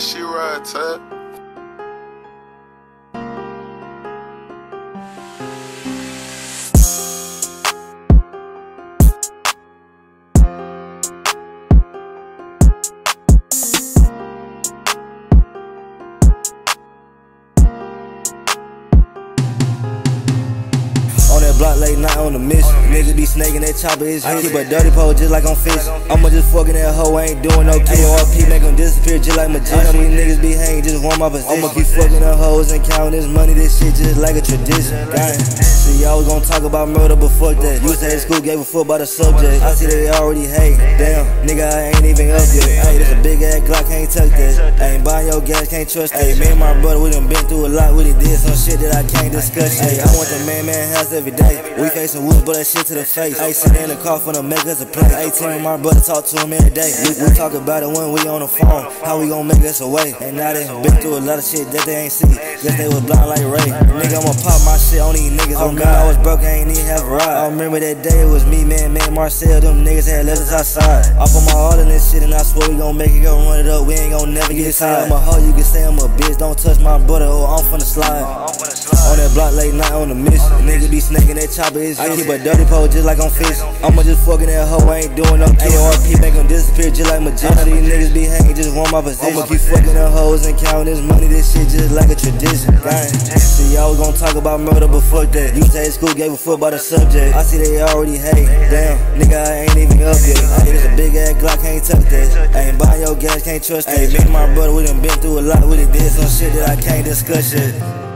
shit ride, Ted. That block late night on the mission. Niggas be snaking that chopper, it's I keep a dirty pole just like I'm fish. I'ma just fucking that hoe, I ain't doing no kiss. AORP make them disappear just like magician. These niggas be hanging, just warm my position. I'ma keep fucking the hoes and counting this money, this shit just like a tradition. Gang. See, y'all was gonna talk about murder, but fuck that. You say school gave a fuck about the subject. I see they already hate. Damn, nigga, I ain't even up yet. Hey, this a big ass Glock, can't touch that. I ain't buying your gas, can't trust that. Hey, me and my brother, we done been through a lot. We done did some shit that I can't discuss. Hey, I want the man, man house every day. We facing wolves, but that shit to the face. Hey, sit in the car for the make us a play. 18 with my brother, talk to him every day. We, we talk about it when we on the phone. How we gon' make us away? And now they been through a lot of shit that they ain't see. Guess they was blind like Ray. Nigga, I'ma pop my shit on these niggas. Oh God, I was broke, I ain't even have a ride. I remember that day, it was me, man, man, Marcel. Them niggas had left us outside. Off of my all in this shit, and I swear we gon' make it go run it up. We ain't gon' never get tired. I'm a hoe, you can say I'm a bitch. Don't touch my brother, or I'm finna slide. On that block late night on the mission. Niggas be snaking that chopper, it's I keep a dirty pole just like I'm fish. I'ma just fucking that hoe, I ain't doing no. AORP make them disappear just like magician. These niggas be hanging, just warm my position. I'ma keep fucking the hoes and counting this money, this shit just like a tradition. Gang. See, y'all was gonna talk about murder, but fuck that. You say school gave a fuck about the subject. I see they already hate. Damn, nigga, I ain't even up yet. This a big ass Glock, can't touch that. I ain't buying your gas, can't trust that. Hey, me and my brother, we done been through a lot. We done did some shit that I can't discuss yet.